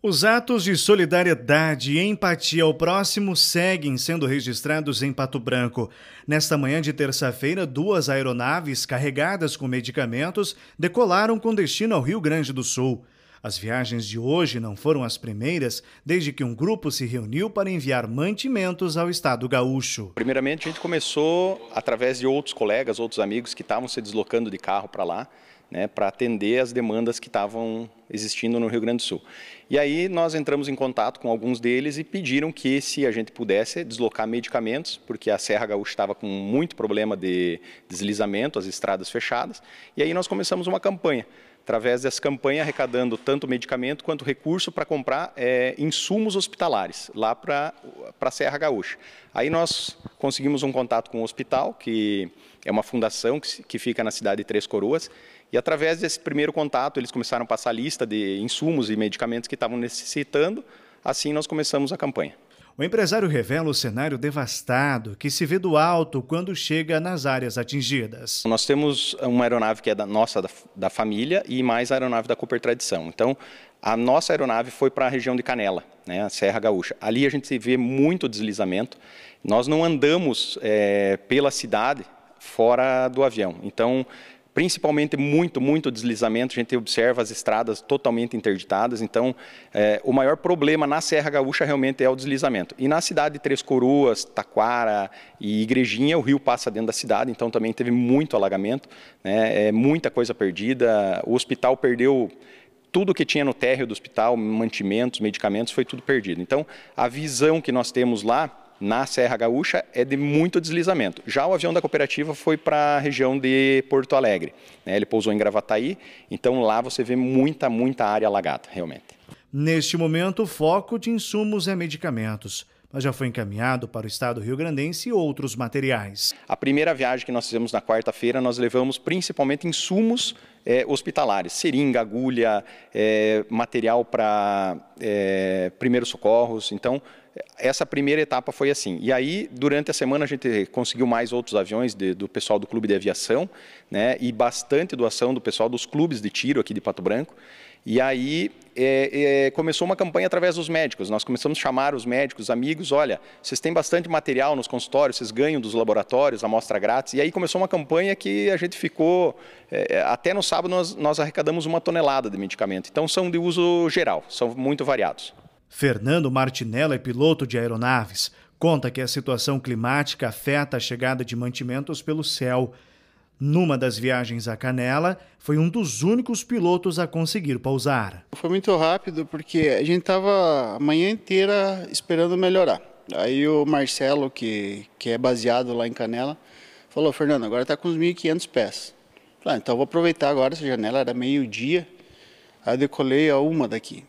Os atos de solidariedade e empatia ao próximo seguem sendo registrados em Pato Branco. Nesta manhã de terça-feira, duas aeronaves carregadas com medicamentos decolaram com destino ao Rio Grande do Sul. As viagens de hoje não foram as primeiras desde que um grupo se reuniu para enviar mantimentos ao estado gaúcho. Primeiramente, a gente começou através de outros colegas, outros amigos que estavam se deslocando de carro para lá né, para atender as demandas que estavam existindo no Rio Grande do Sul. E aí nós entramos em contato com alguns deles e pediram que se a gente pudesse deslocar medicamentos, porque a Serra Gaúcha estava com muito problema de deslizamento, as estradas fechadas, e aí nós começamos uma campanha através dessa campanha arrecadando tanto medicamento quanto recurso para comprar é, insumos hospitalares lá para a Serra Gaúcha. Aí nós conseguimos um contato com o hospital, que é uma fundação que, que fica na cidade de Três Coroas, e através desse primeiro contato, eles começaram a passar a lista de insumos e medicamentos que estavam necessitando. Assim, nós começamos a campanha. O empresário revela o cenário devastado que se vê do alto quando chega nas áreas atingidas. Nós temos uma aeronave que é da nossa, da, da família, e mais a aeronave da Cooper Tradição. Então, a nossa aeronave foi para a região de Canela, né, a Serra Gaúcha. Ali a gente vê muito deslizamento. Nós não andamos é, pela cidade fora do avião. Então, principalmente muito, muito deslizamento. A gente observa as estradas totalmente interditadas. Então, é, o maior problema na Serra Gaúcha realmente é o deslizamento. E na cidade de Três Coroas, Taquara e Igrejinha, o rio passa dentro da cidade, então também teve muito alagamento, né, é, muita coisa perdida. O hospital perdeu tudo que tinha no térreo do hospital, mantimentos, medicamentos, foi tudo perdido. Então, a visão que nós temos lá na Serra Gaúcha é de muito deslizamento. Já o avião da cooperativa foi para a região de Porto Alegre. Né? Ele pousou em Gravataí, então lá você vê muita, muita área alagada, realmente. Neste momento, o foco de insumos é medicamentos mas já foi encaminhado para o estado rio-grandense e outros materiais. A primeira viagem que nós fizemos na quarta-feira, nós levamos principalmente insumos é, hospitalares, seringa, agulha, é, material para é, primeiros socorros. Então, essa primeira etapa foi assim. E aí, durante a semana, a gente conseguiu mais outros aviões de, do pessoal do Clube de Aviação, né, e bastante doação do pessoal dos clubes de tiro aqui de Pato Branco. E aí é, é, começou uma campanha através dos médicos. Nós começamos a chamar os médicos, amigos, olha, vocês têm bastante material nos consultórios, vocês ganham dos laboratórios, amostra grátis. E aí começou uma campanha que a gente ficou, é, até no sábado nós, nós arrecadamos uma tonelada de medicamento. Então são de uso geral, são muito variados. Fernando Martinello é piloto de aeronaves. Conta que a situação climática afeta a chegada de mantimentos pelo céu. Numa das viagens a Canela, foi um dos únicos pilotos a conseguir pousar. Foi muito rápido porque a gente estava a manhã inteira esperando melhorar. Aí o Marcelo, que, que é baseado lá em Canela, falou: Fernando, agora está com uns 1.500 pés. Falei, ah, então vou aproveitar agora essa janela, era meio-dia. Aí decolei a uma daqui.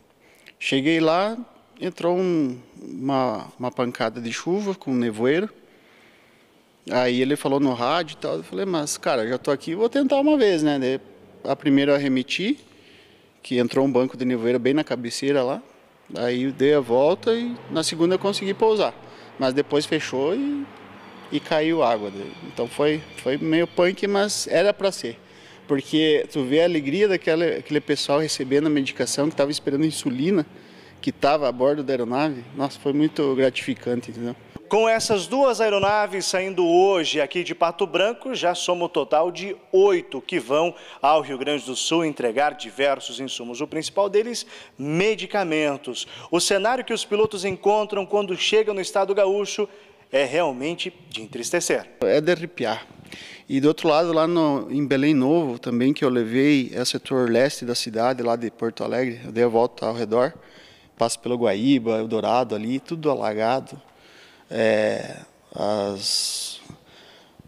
Cheguei lá, entrou um, uma, uma pancada de chuva com nevoeiro. Aí ele falou no rádio e tal. Eu falei, mas cara, já tô aqui, vou tentar uma vez, né? A primeira eu remeti, que entrou um banco de nevoeiro bem na cabeceira lá. Aí dei a volta e na segunda eu consegui pousar. Mas depois fechou e, e caiu água. Então foi, foi meio punk, mas era para ser. Porque tu vê a alegria daquele aquele pessoal recebendo a medicação que estava esperando insulina, que estava a bordo da aeronave. Nossa, foi muito gratificante, entendeu? Com essas duas aeronaves saindo hoje aqui de Pato Branco, já soma o total de oito que vão ao Rio Grande do Sul entregar diversos insumos. O principal deles, medicamentos. O cenário que os pilotos encontram quando chegam no estado gaúcho é realmente de entristecer. É de arrepiar. E do outro lado, lá no, em Belém Novo, também que eu levei, é o setor leste da cidade, lá de Porto Alegre, eu dei a volta ao redor, passo pelo Guaíba, Eldorado ali, tudo alagado. É, as,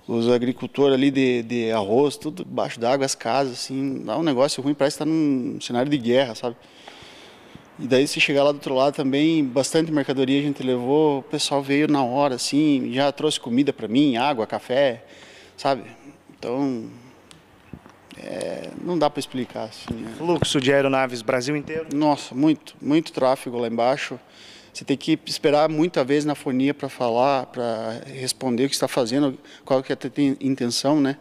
os agricultores ali de, de arroz, tudo debaixo d'água, as casas, assim, dá um negócio ruim, parece estar num cenário de guerra, sabe? E daí se chegar lá do outro lado também, bastante mercadoria a gente levou, o pessoal veio na hora, assim, já trouxe comida para mim, água, café, sabe? Então, é, não dá para explicar. Assim, né? Fluxo de aeronaves Brasil inteiro? Nossa, muito, muito tráfego lá embaixo. Você tem que esperar muita vez na fonia para falar, para responder o que está fazendo, qual que é a intenção, né?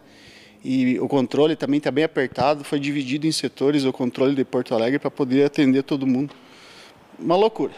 E o controle também está bem apertado, foi dividido em setores o controle de Porto Alegre para poder atender todo mundo. uma loucura.